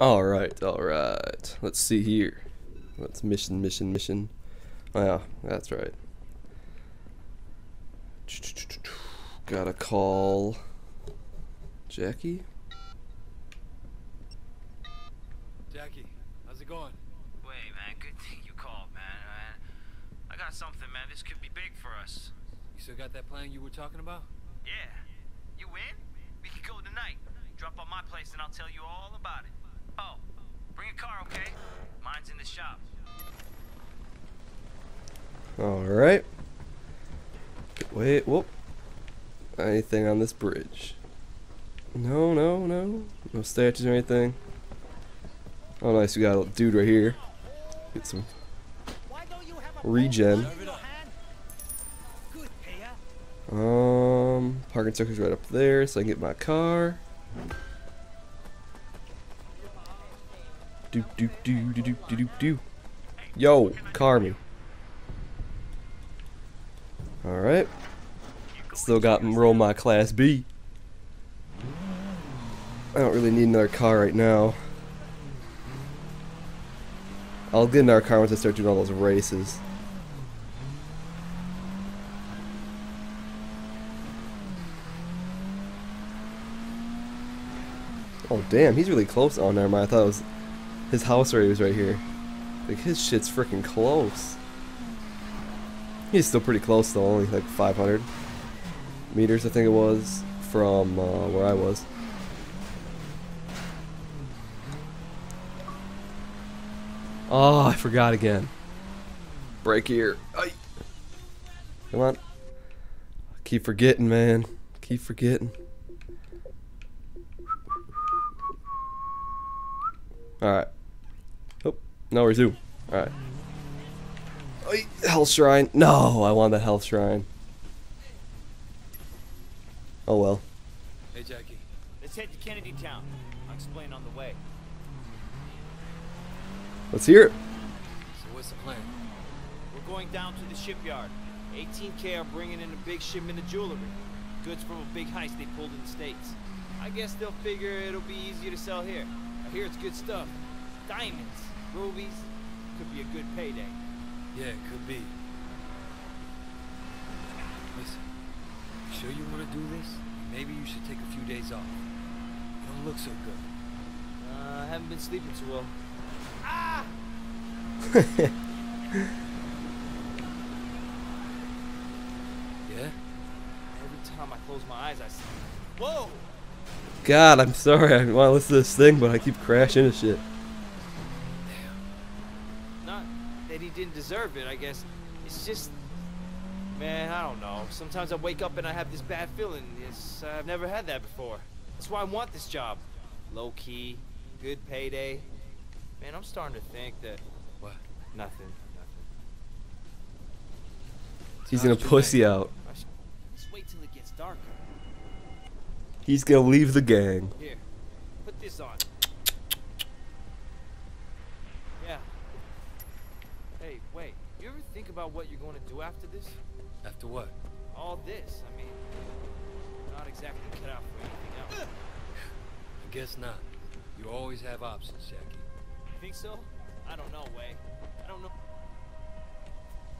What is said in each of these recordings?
Alright, alright. Let's see here. Let's mission, mission, mission. Oh, yeah, that's right. Gotta call Jackie. Jackie, how's it going? Wait, man, good thing you called, man. man. I got something, man. This could be big for us. You still got that plan you were talking about? Yeah. You in? We can go tonight. Drop by my place and I'll tell you all about it. Oh, bring a car, okay? Mine's in the shop. Alright. Wait, whoop. Anything on this bridge? No, no, no. No statues or anything. Oh, nice. We got a dude right here. Get some regen. Um, parking circle's right up there, so I can get my car. Do do do do do do do do. Yo, car me. All right. Still got roll my class B. I don't really need another car right now. I'll get another car once I start doing all those races. Oh damn, he's really close. Oh never mind, I thought it was his house already was right here. Like his shit's freaking close. He's still pretty close though, only like 500 meters I think it was from uh, where I was. Oh, I forgot again. Break here. Aye. Come on. Keep forgetting, man. Keep forgetting. Alright. No resume. Alright. Health shrine. No, I want that health shrine. Oh well. Hey, Jackie. Let's head to Kennedy Town. I'll explain on the way. Let's hear it. So what's the plan? We're going down to the shipyard. 18K are bringing in a big shipment of jewelry. Goods from a big heist they pulled in the States. I guess they'll figure it'll be easier to sell here. I hear it's good stuff. Diamonds, rubies. Could be a good payday. Yeah, it could be. Listen, you sure you want to do this? Maybe you should take a few days off. You don't look so good. Uh, I haven't been sleeping too well. Ah! Yeah? Every time I close my eyes, I see. Whoa! God, I'm sorry. I want to listen to this thing, but I keep crashing into shit. Didn't deserve it, I guess. It's just. Man, I don't know. Sometimes I wake up and I have this bad feeling. It's, I've never had that before. That's why I want this job. Low key, good payday. Man, I'm starting to think that. What? Nothing. Nothing. He's gonna pussy out. Just wait till it gets darker. He's gonna leave the gang. Here, put this on. Yeah. Hey, wait. You ever think about what you're going to do after this? After what? All this. I mean, not exactly cut out for anything else. I guess not. You always have options, Jackie. Think so? I don't know, Wei. I don't know.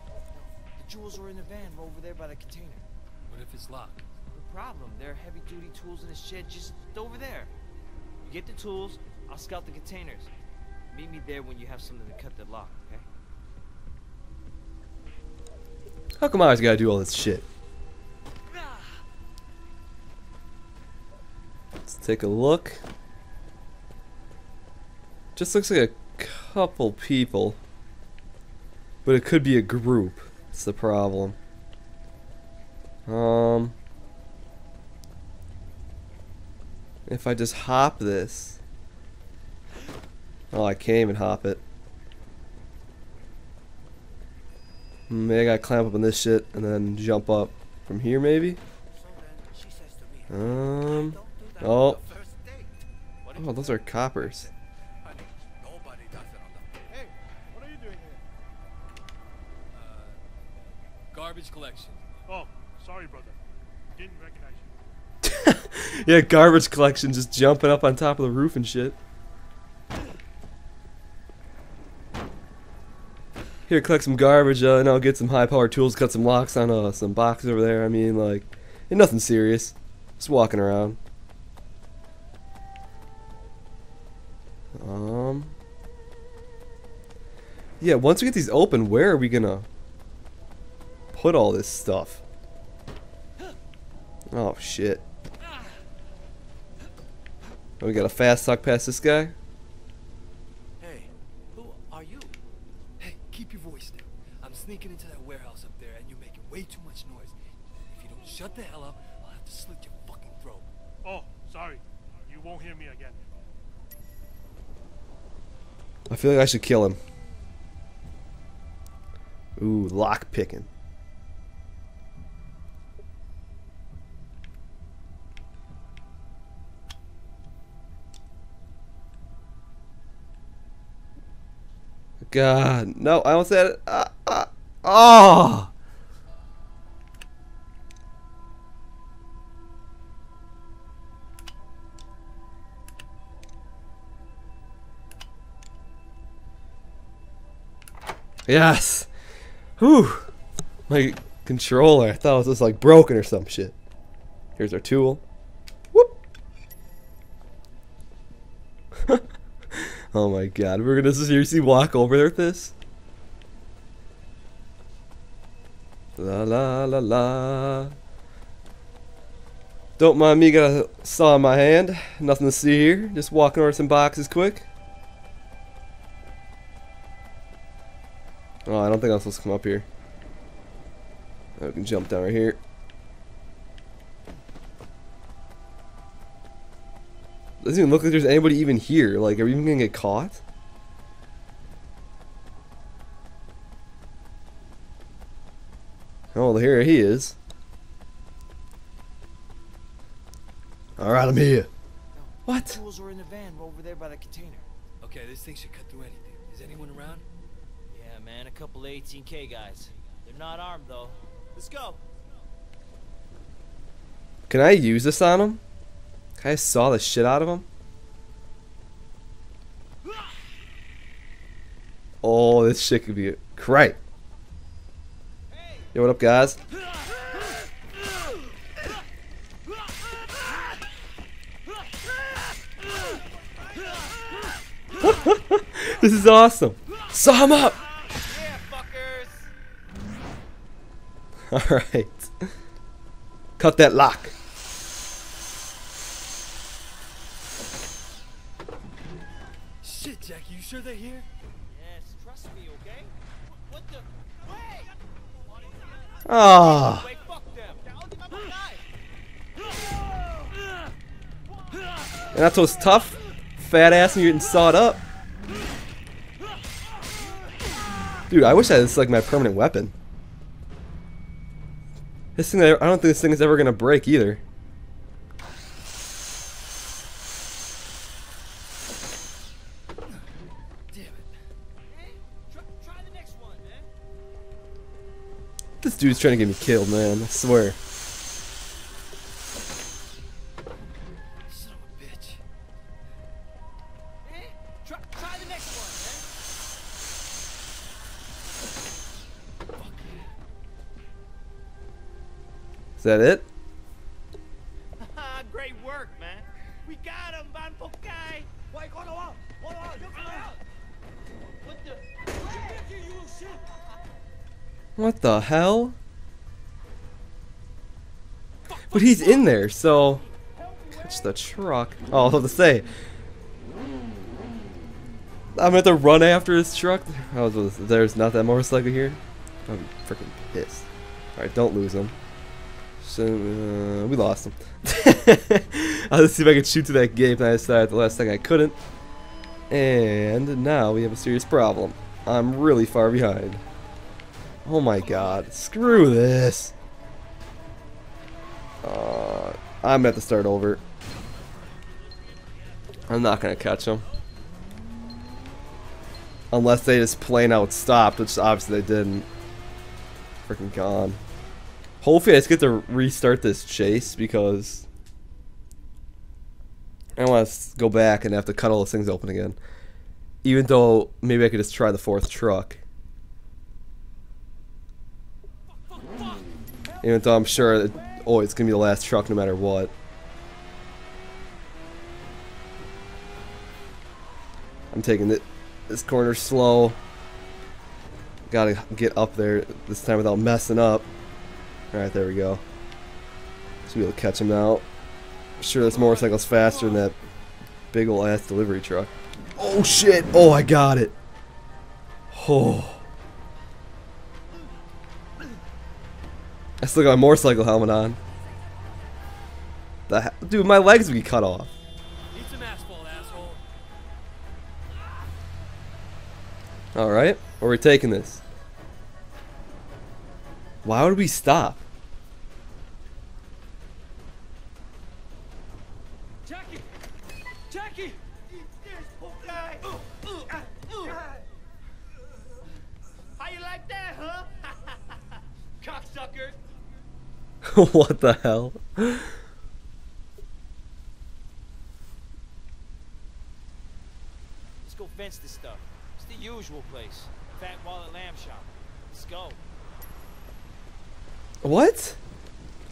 The jewels are in the van over there by the container. What if it's locked? No problem. There are heavy-duty tools in the shed just over there. You get the tools, I'll scout the containers. Meet me there when you have something to cut the lock, okay? How come I always gotta do all this shit? Let's take a look. Just looks like a couple people. But it could be a group. That's the problem. Um. If I just hop this. Oh, I can't even hop it. Maybe I gotta clamp up on this shit and then jump up from here, maybe? Um. Oh. Oh, those are coppers. Hey, what are you doing here? Garbage collection. Oh, sorry, brother. Didn't recognize you. yeah, garbage collection just jumping up on top of the roof and shit. Here collect some garbage, uh, and I'll get some high powered tools, cut some locks on uh, some boxes over there. I mean, like, nothing serious. Just walking around. Um. Yeah, once we get these open, where are we gonna put all this stuff? Oh shit. Oh, we got a fast talk past this guy. Hey, who are you? Hey, keep your voice down. I'm sneaking into that warehouse up there and you're making way too much noise. If you don't shut the hell up, I'll have to slit your fucking throat. Oh, sorry. You won't hear me again. I feel like I should kill him. Ooh, lock picking. God, no, I almost said it. Ah, ah, oh! Yes! Whew! My controller, I thought it was just like broken or some shit. Here's our tool. Oh my god, we're gonna seriously walk over there with this? La la la la. Don't mind me, got a saw in my hand. Nothing to see here. Just walking over some boxes quick. Oh, I don't think I'm supposed to come up here. Oh, I can jump down right here. Doesn't even look like there's anybody even here. Like, are we even gonna get caught? Oh, here he is. Alright, I'm here. What? Tools are in the van over there by the container. Okay, this thing should cut through anything. Is anyone around? Yeah, man, a couple 18K guys. They're not armed though. Let's go. Can I use this on him? I saw the shit out of him? Oh, this shit could be great. Yo, what up, guys? this is awesome. Saw him up. Yeah. All right. Cut that lock. Sure they're here? Yes, trust me, okay? What the? Wait! Ah. Fuck them. And that's what's tough. Fat ass and you're getting sawed up. Dude, I wish I had this like my permanent weapon. This thing, I don't think this thing is ever gonna break either. This dude's trying to get me killed, man. I swear. Son of a bitch. Hey, try, try the next one, Fuck Is that it? The hell? But he's in there, so catch the truck. Oh, I was about to say. I'm gonna have to run after his truck. I was, was- there's not that motorcycle here. I'm freaking pissed. All right, don't lose him. So uh, we lost him. I'll just see if I can shoot to that gate. And I decided the last thing I couldn't. And now we have a serious problem. I'm really far behind. Oh my god. Screw this. Uh, I'm gonna have to start over. I'm not gonna catch them. Unless they just plain out stopped, which obviously they didn't. Freaking gone. Hopefully I just get to restart this chase because I want to go back and have to cut all those things open again. Even though maybe I could just try the fourth truck. Even though I'm sure oh, it's gonna be the last truck no matter what. I'm taking it, this corner slow. Gotta get up there this time without messing up. Alright, there we go. Able to catch him now. I'm sure this motorcycle's faster than that big ol' ass delivery truck. Oh shit! Oh, I got it! Oh. I still got my motorcycle helmet on. The he- Dude, my legs would be cut off. Need some asphalt, asshole. Alright, where are we taking this? Why would we stop? Jackie! Jackie! How you like that, huh? Cocksuckers! what the hell? Let's go fence this stuff. It's the usual place. Fat Wallet Lamb Shop. Let's go. What?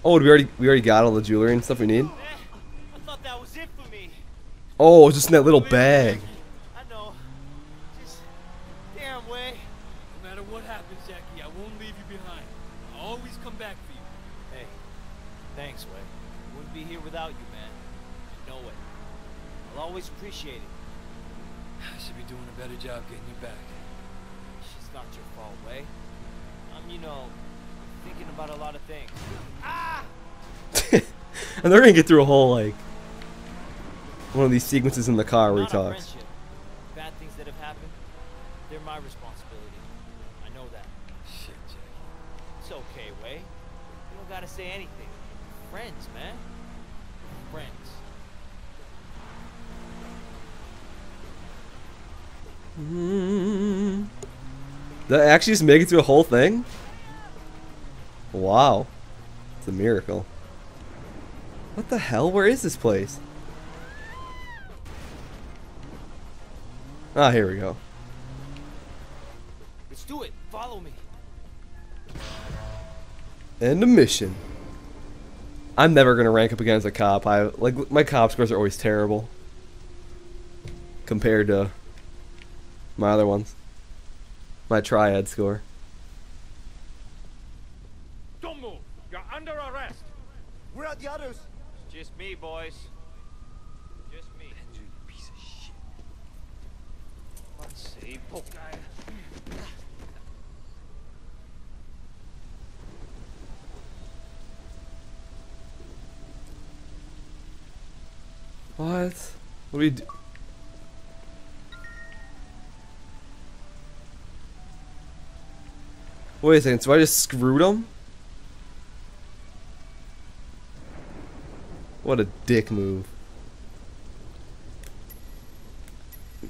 Oh, we already we already got all the jewelry and stuff we need. Eh, I thought that was it for me. Oh, it's just in that little bag. I know. Just damn way. No matter what happens, Jackie, I won't leave you behind. I'll always come back for you. Hey, thanks, Wei. Wouldn't be here without you, man. I know it. I'll always appreciate it. I should be doing a better job getting you back. It's not your fault, Wei. I'm, you know, thinking about a lot of things. Ah! and they're gonna get through a whole like one of these sequences in the car where he talks. Bad things that have happened, they're my responsibility. Gotta say anything. Friends, man. Friends. Mm. Did actually just make it through a whole thing? Wow. It's a miracle. What the hell? Where is this place? Ah, here we go. Let's do it. Follow me. End of mission. I'm never gonna rank up against a cop. I like my cop scores are always terrible compared to my other ones. My triad score. Don't move. You're under arrest. Where are the others? It's Just me, boys. Just me. Andrew, you piece of shit. Let's see. Poke guy. What? What do we do? Wait a second, so I just screwed him? What a dick move.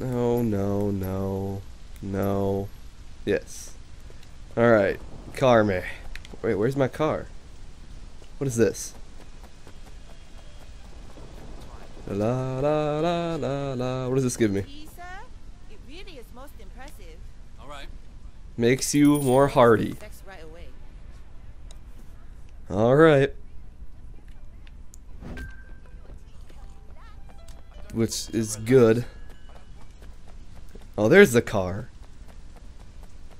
No, no, no, no. Yes. Alright, car me. Wait, where's my car? What is this? La la la la la. What does this give me? Lisa, it really is most impressive. All right. Makes you more hardy. Effects right away. Alright. Which is good. Oh, there's the car.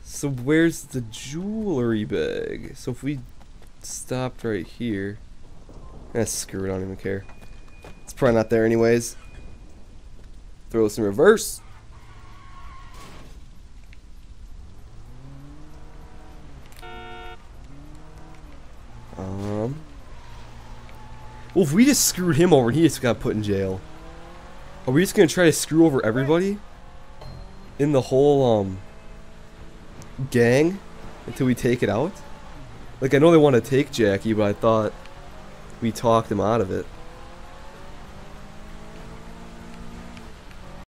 So where's the jewelry bag? So if we stopped right here. Eh, screw it, I don't even care. Probably not there anyways. Throw this in reverse. Um. Well, if we just screwed him over, he just got put in jail. Are we just gonna try to screw over everybody in the whole um gang until we take it out? Like I know they want to take Jackie, but I thought we talked him out of it.